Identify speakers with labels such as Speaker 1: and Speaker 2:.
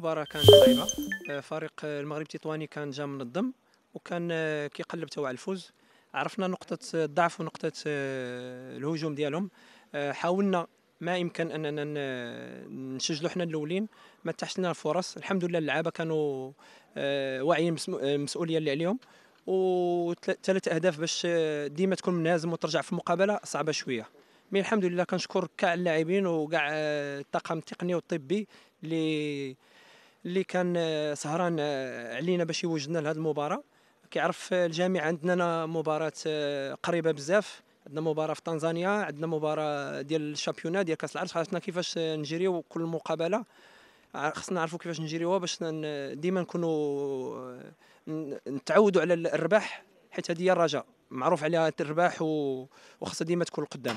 Speaker 1: المباراه كانت صعيبه آه، فريق المغرب التطواني كان جا منظم وكان آه، كيقلب تو على الفوز. عرفنا نقطة الضعف ونقطة آه، الهجوم ديالهم. آه، حاولنا ما يمكن اننا نسجلوا حنا الأولين. ما تحش لنا الفرص. الحمد لله اللعابة كانوا آه، واعيين آه، المسؤوليه اللي عليهم. وثلاث أهداف باش آه، ديما تكون منهزم وترجع في المقابلة صعبة شوية. مي الحمد لله كنشكر كاع اللاعبين وكاع آه، الطاقم التقني والطبي اللي اللي كان آه، سهران آه، علينا باش يوجدنا لهذه المباراة. كيعرف آه، الجميع عندنا مباراة قريبة بزاف. عندنا مباراة في تنزانيا عندنا مباراة ديال الشامبيونات ديال كاس العرش عرفنا كيفاش نجريو كل مقابلة. خصنا نعرفوا كيفاش نجريوها باش ديما نكونوا نتعودوا على الرباح حيت هذه هي الرجاء. معروف عليها الرباح وخاصها ديما تكون القدام